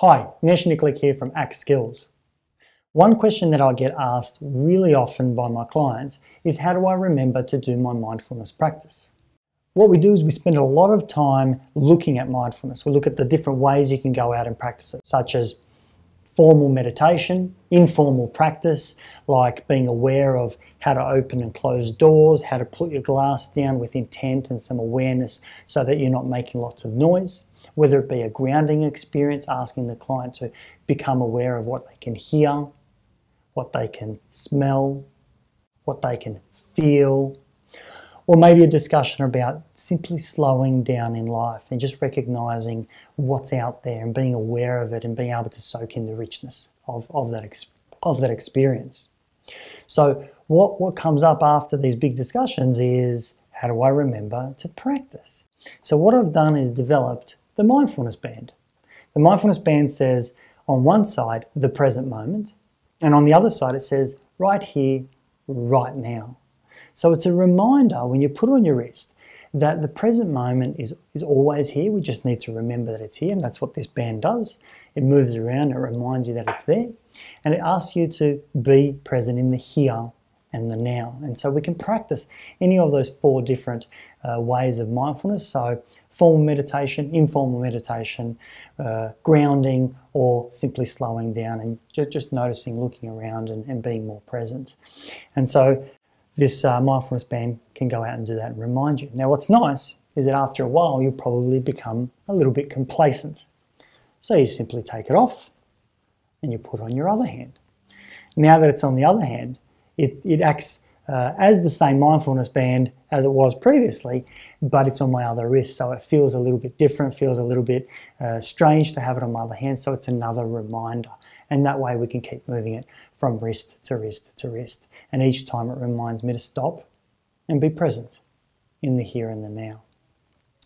Hi, Nesh Nikolic here from ACT Skills. One question that I get asked really often by my clients is how do I remember to do my mindfulness practice? What we do is we spend a lot of time looking at mindfulness. We look at the different ways you can go out and practice it, such as formal meditation, informal practice, like being aware of how to open and close doors, how to put your glass down with intent and some awareness so that you're not making lots of noise. Whether it be a grounding experience, asking the client to become aware of what they can hear, what they can smell, what they can feel, or maybe a discussion about simply slowing down in life and just recognizing what's out there and being aware of it and being able to soak in the richness of, of, that, of that experience. So, what, what comes up after these big discussions is how do I remember to practice? So, what I've done is developed the mindfulness band. The mindfulness band says on one side, the present moment, and on the other side, it says right here, right now. So it's a reminder when you put on your wrist that the present moment is, is always here. We just need to remember that it's here, and that's what this band does. It moves around, it reminds you that it's there, and it asks you to be present in the here and the now. And so we can practice any of those four different uh, ways of mindfulness. So formal meditation, informal meditation, uh, grounding, or simply slowing down and ju- just noticing, looking around, and, and, being more present. And so this uh, mindfulness band can go out and do that and remind you. Now, what's nice is that after a while, you'll probably become a little bit complacent. So you simply take it off and you put on your other hand. Now that it's on the other hand, it, it acts uh, as the same mindfulness band as it was previously, but it's on my other wrist, so it feels a little bit different, feels a little bit uh, strange to have it on my other hand, so it's another reminder. And that way we can keep moving it from wrist to wrist to wrist. And each time it reminds me to stop and be present in the here and the now.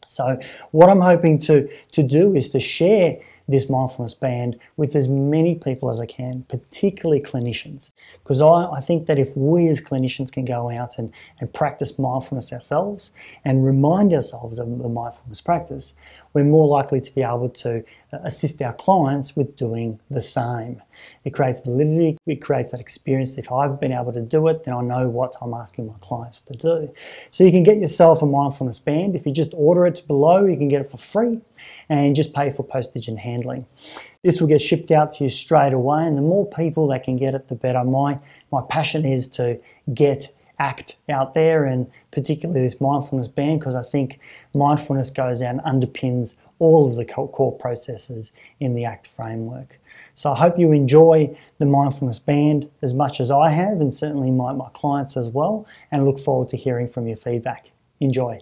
So, what I'm hoping to, to do is to share this mindfulness band with as many people as I can, particularly clinicians. Because I, I think that if we as clinicians can go out and, and practice mindfulness ourselves and remind ourselves of the mindfulness practice, we're more likely to be able to uh, assist our clients with doing the same. It creates validity, it creates that experience. If I've been able to do it, then I know what I'm asking my clients to do. So you can get yourself a mindfulness band. If you just order it below, you can get it for free and just pay for postage and handling. This will get shipped out to you straight away, and the more people that can get it, the better. My, my passion is to get ACT out there and particularly this mindfulness band because I think mindfulness goes out and underpins all of the core processes in the ACT framework. So I hope you enjoy the mindfulness band as much as I have and certainly my, my clients as well and look forward to hearing from your feedback. Enjoy.